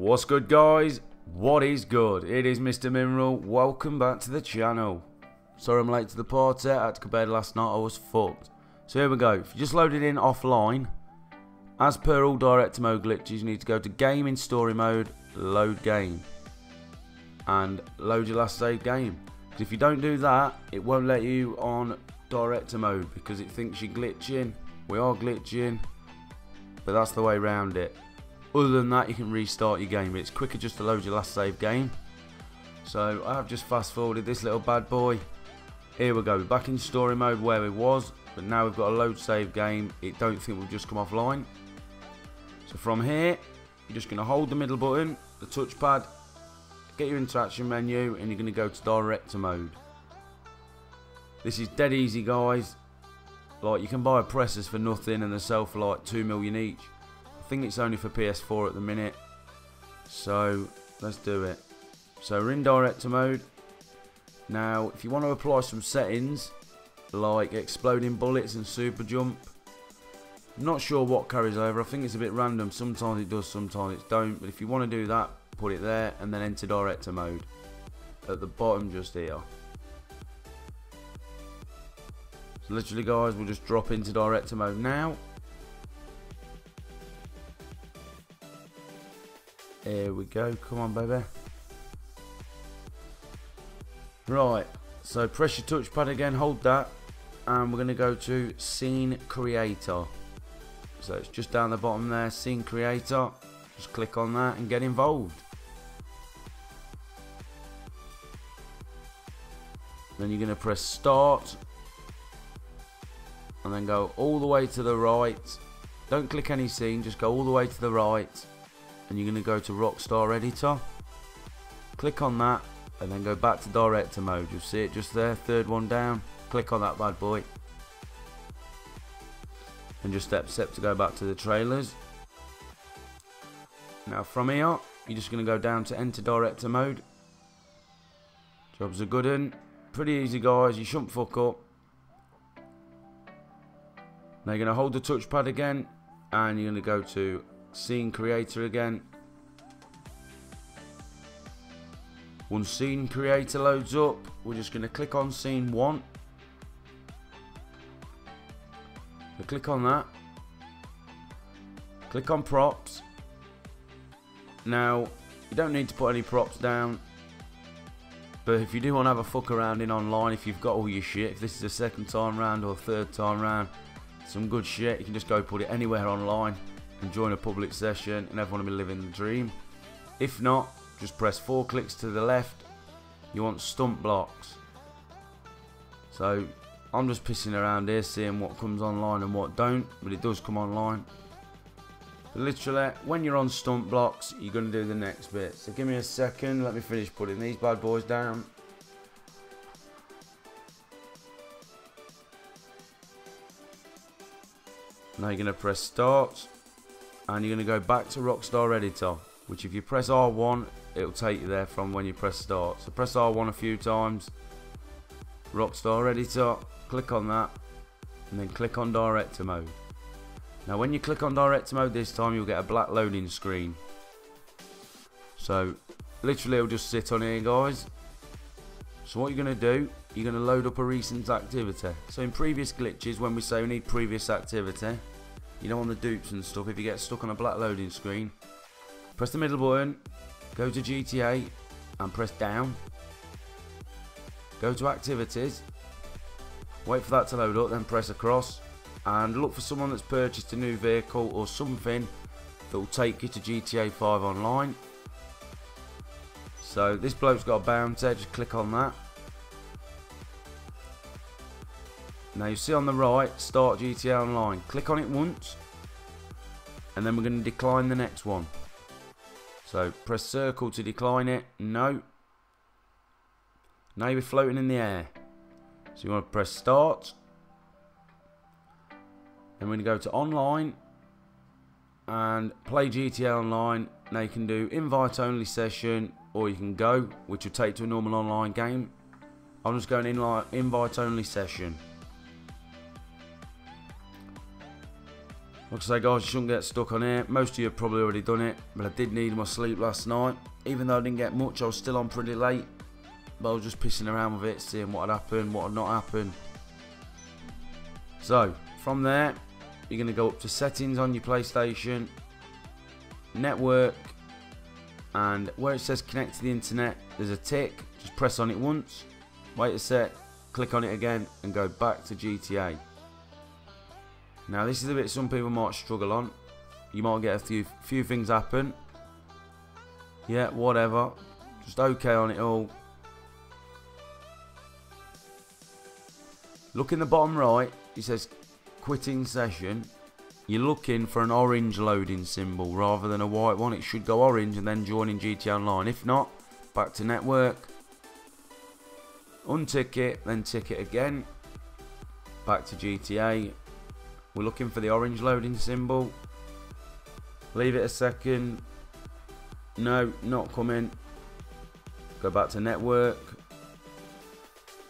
What's good guys? What is good? It is Mr. Mineral. Welcome back to the channel. Sorry I'm late to the party. I had to go bed last night. I was fucked. So here we go. If you just load it in offline, as per all director mode glitches, you need to go to game in story mode, load game. And load your last save game. Because if you don't do that, it won't let you on director mode because it thinks you're glitching. We are glitching. But that's the way around it. Other than that, you can restart your game. It's quicker just to load your last save game. So I have just fast forwarded this little bad boy. Here we go. We're back in story mode where it was. But now we've got a load save game. It don't think we've just come offline. So from here, you're just going to hold the middle button, the touchpad, get your interaction menu, and you're going to go to director mode. This is dead easy, guys. Like, you can buy pressers for nothing and they sell for like 2 million each think it's only for PS4 at the minute. So let's do it. So we're in director mode. Now, if you want to apply some settings, like exploding bullets and super jump, I'm not sure what carries over. I think it's a bit random. Sometimes it does, sometimes it don't. But if you want to do that, put it there and then enter director mode at the bottom just here. So literally, guys, we'll just drop into director mode now. Here we go. Come on, baby. Right. So press your touchpad again. Hold that. And we're going to go to Scene Creator. So it's just down the bottom there. Scene Creator. Just click on that and get involved. Then you're going to press Start. And then go all the way to the right. Don't click any scene. Just go all the way to the right and you're going to go to Rockstar Editor. Click on that and then go back to director mode. You'll see it just there, third one down. Click on that bad boy. And just step step to go back to the trailers. Now from here, you're just going to go down to enter director mode. Jobs are good and pretty easy guys, you shouldn't fuck up. Now you're going to hold the touchpad again and you're going to go to scene creator again. Once scene creator loads up, we're just going to click on scene 1. So click on that. Click on props. Now, you don't need to put any props down. But if you do want to have a fuck around in online, if you've got all your shit, if this is the second time round or third time round, some good shit, you can just go put it anywhere online and join a public session and everyone will be living the dream. If not, just press four clicks to the left. You want stunt blocks. So I'm just pissing around here seeing what comes online and what don't, but it does come online. But literally, when you're on stunt blocks, you're going to do the next bit. So give me a second, let me finish putting these bad boys down. Now you're going to press start and you're going to go back to Rockstar Editor which if you press R1 it'll take you there from when you press start. So press R1 a few times. Rockstar Editor click on that and then click on director mode. Now when you click on director mode this time you'll get a black loading screen. So literally it'll just sit on here guys. So what you're going to do you're going to load up a recent activity. So in previous glitches when we say we need previous activity you know on the dupes and stuff. If you get stuck on a black loading screen press the middle button go to GTA and press down. Go to activities. Wait for that to load up then press across. And look for someone that's purchased a new vehicle or something that will take you to GTA 5 online. So this bloke's got a bounty just click on that. Now you see on the right, start GTA Online. Click on it once, and then we're going to decline the next one. So press circle to decline it. No. Now you're floating in the air. So you want to press start. Then we're going to go to online and play GTA Online. Now you can do invite only session or you can go, which will take to a normal online game. I'm just going in invite only session. Like I say guys, you shouldn't get stuck on here. Most of you have probably already done it, but I did need my sleep last night. Even though I didn't get much, I was still on pretty late. But I was just pissing around with it, seeing what had happened, what had not happened. So, from there, you're going to go up to settings on your PlayStation, network, and where it says connect to the internet, there's a tick. Just press on it once, wait a sec, click on it again, and go back to GTA. Now this is a bit some people might struggle on. You might get a few few things happen. Yeah, whatever. Just okay on it all. Look in the bottom right. It says quitting session. You're looking for an orange loading symbol rather than a white one. It should go orange and then joining GTA Online. If not, back to network. Untick it, then tick it again. Back to GTA. We're looking for the orange loading symbol. Leave it a second. No, not coming. Go back to network.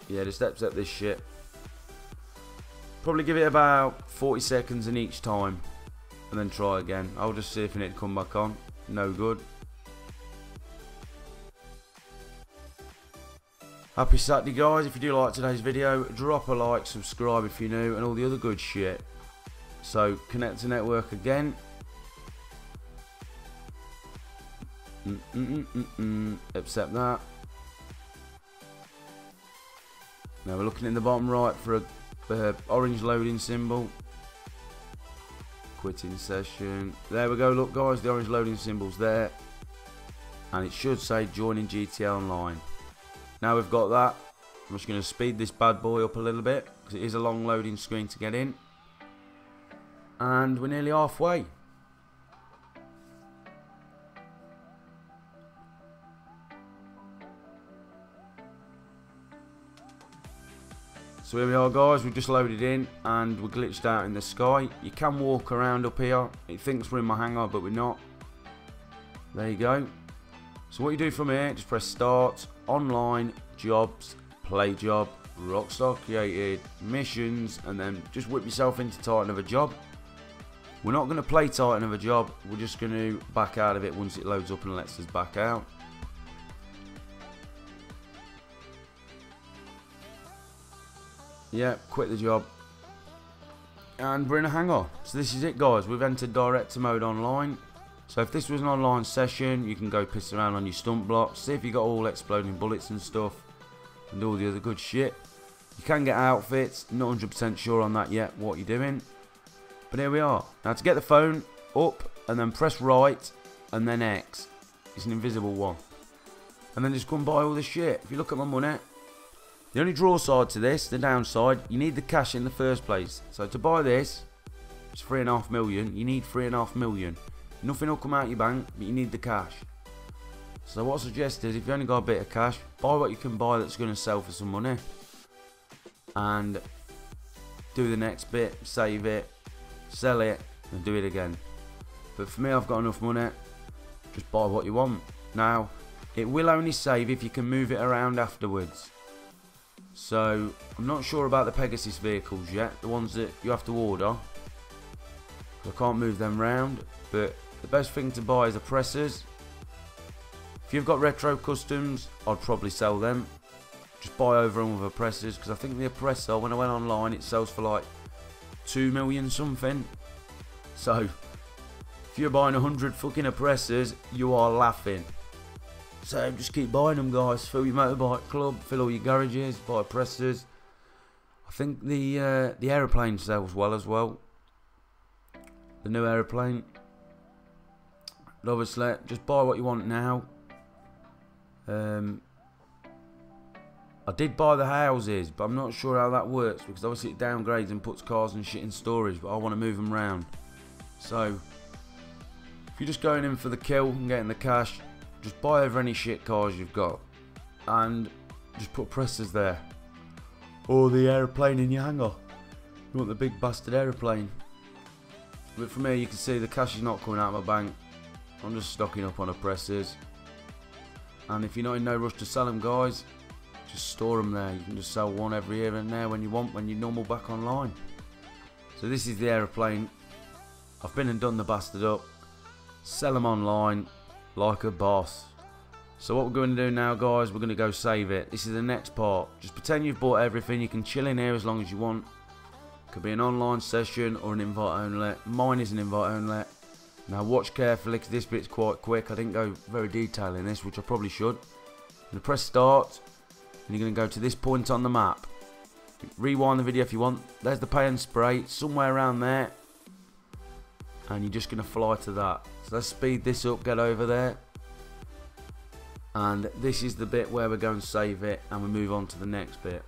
Yeah, just steps up this shit. Probably give it about 40 seconds in each time. And then try again. I'll just see if it come back on. No good. Happy Saturday guys, if you do like today's video, drop a like, subscribe if you're new, and all the other good shit. So connect to network again. Mm -mm -mm Accept that. Now we're looking in the bottom right for a uh, orange loading symbol. Quitting session. There we go. Look, guys, the orange loading symbol's there, and it should say joining GTA Online. Now we've got that. I'm just going to speed this bad boy up a little bit because it is a long loading screen to get in and we're nearly halfway. So here we are guys, we've just loaded in and we're glitched out in the sky. You can walk around up here. It thinks we're in my hangar but we're not. There you go. So what you do from here, just press start, online, jobs, play job, Rockstar created, missions, and then just whip yourself into Titan of a job. We're not going to play Titan of a job. We're just going to back out of it once it loads up and lets us back out. Yeah, quit the job. And we're in a hangar. So this is it guys. We've entered director mode online. So if this was an online session, you can go piss around on your stunt blocks. See if you got all exploding bullets and stuff. And all the other good shit. You can get outfits. Not 100% sure on that yet, what you're doing. But here we are. Now to get the phone up and then press right and then X. It's an invisible one. And then just go and buy all this shit. If you look at my money, the only draw side to this, the downside, you need the cash in the first place. So to buy this, it's three and a half million. You need three and a half million. Nothing will come out your bank, but you need the cash. So what I suggest is if you only got a bit of cash, buy what you can buy that's going to sell for some money. And do the next bit, save it, sell it, and do it again. But for me, I've got enough money. Just buy what you want. Now, it will only save if you can move it around afterwards. So, I'm not sure about the Pegasus vehicles yet, the ones that you have to order. I can't move them around, but the best thing to buy is the pressers. If you've got retro customs, I'd probably sell them. Just buy over them with oppressors, because I think the oppressor, when I went online, it sells for like 2 million something. So, if you're buying 100 fucking oppressors, you are laughing. So just keep buying them guys, fill your motorbike club, fill all your garages, buy oppressors. I think the uh, the aeroplane sells well as well. The new aeroplane. Obviously, just buy what you want now. Um, I did buy the houses, but I'm not sure how that works because obviously it downgrades and puts cars and shit in storage, but I want to move them around. So, if you're just going in for the kill and getting the cash, just buy over any shit cars you've got and just put presses there. Or the aeroplane in your hangar. You want the big bastard aeroplane. But from here you can see the cash is not coming out of my bank. I'm just stocking up on the presses. And if you're not in no rush to sell them, guys, just store them there. You can just sell one every here and there when you want, when you're normal back online. So this is the aeroplane. I've been and done the bastard up. Sell them online like a boss. So what we're going to do now guys, we're going to go save it. This is the next part. Just pretend you've bought everything. You can chill in here as long as you want. Could be an online session or an invite only. Mine is an invite only. Now watch carefully because this bit's quite quick. I didn't go very detailed in this, which I probably should. To press start. And you're going to go to this point on the map. Rewind the video if you want. There's the pay and spray. Somewhere around there. And you're just going to fly to that. So let's speed this up. Get over there and this is the bit where we're going to save it and we move on to the next bit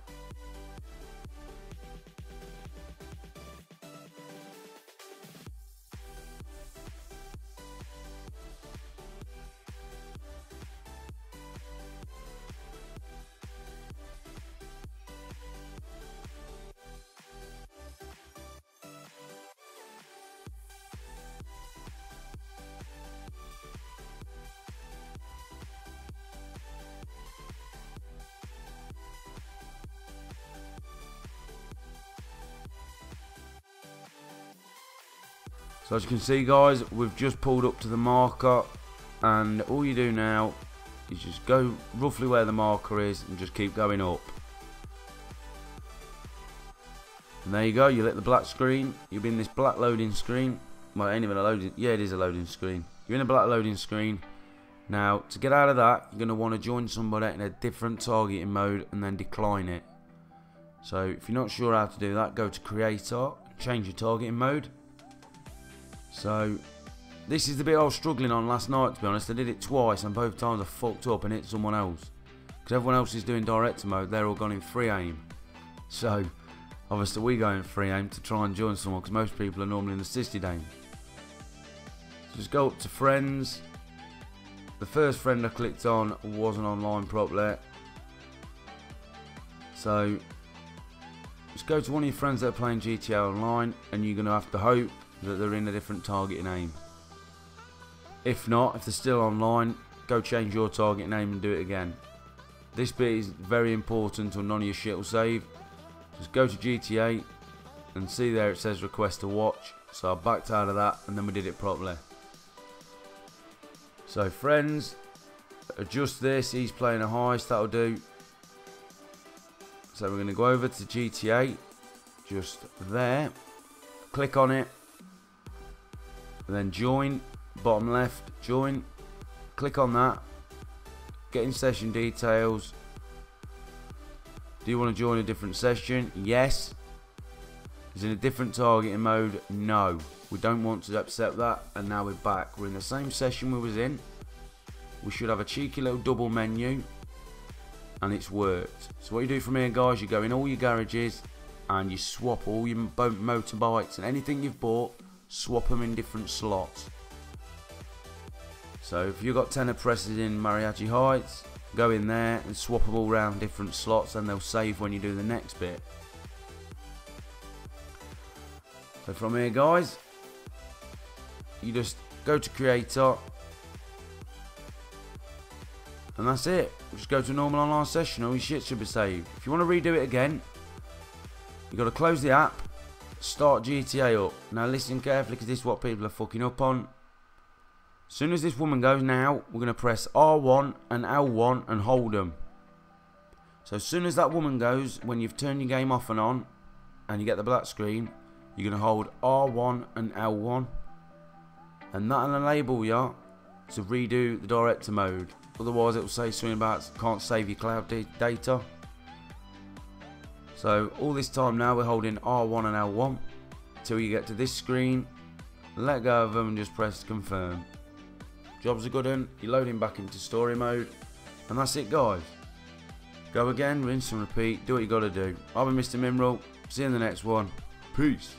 So as you can see guys, we've just pulled up to the marker and all you do now is just go roughly where the marker is and just keep going up. And there you go, you lit the black screen, you'll be in this black loading screen. Well, ain't even a loading, yeah it is a loading screen. You're in a black loading screen. Now, to get out of that, you're going to want to join somebody in a different targeting mode and then decline it. So, if you're not sure how to do that, go to Creator, change your targeting mode. So this is the bit I was struggling on last night to be honest. I did it twice and both times I fucked up and hit someone else. Because everyone else is doing director mode, they're all gone in free aim. So obviously we go in free aim to try and join someone because most people are normally in assisted aim. So just go up to friends. The first friend I clicked on wasn't online properly. So just go to one of your friends that are playing GTA Online and you're going to have to hope that they're in a different target name. If not, if they're still online, go change your target name and do it again. This bit is very important or none of your shit will save. Just go to GTA and see there it says request to watch. So I backed out of that and then we did it properly. So friends, adjust this, he's playing a heist, that'll do. So we're going to go over to GTA, just there, click on it, and then join bottom left join click on that. Get in session details. Do you want to join a different session? Yes. Is in a different targeting mode? No. We don't want to accept that and now we're back. We're in the same session we was in. We should have a cheeky little double menu and it's worked. So what you do from here guys you go in all your garages and you swap all your motorbikes and anything you've bought swap them in different slots. So if you've got tenor presses in Mariachi Heights, go in there and swap them all around different slots and they'll save when you do the next bit. So from here guys, you just go to creator and that's it. Just go to normal online session, all your shit should be saved. If you want to redo it again, you've got to close the app start GTA up. Now listen carefully because this is what people are fucking up on. As soon as this woman goes now, we're going to press R1 and L1 and hold them. So as soon as that woman goes, when you've turned your game off and on, and you get the black screen, you're going to hold R1 and L1. And that'll enable you to redo the director mode. Otherwise it will say something about can't save your cloud data. So all this time now we're holding R1 and L1 until you get to this screen, let go of them and just press confirm. Job's a good one, you're loading back into story mode, and that's it guys. Go again, rinse and repeat, do what you gotta do. I've been Mr. Mineral, see you in the next one. Peace.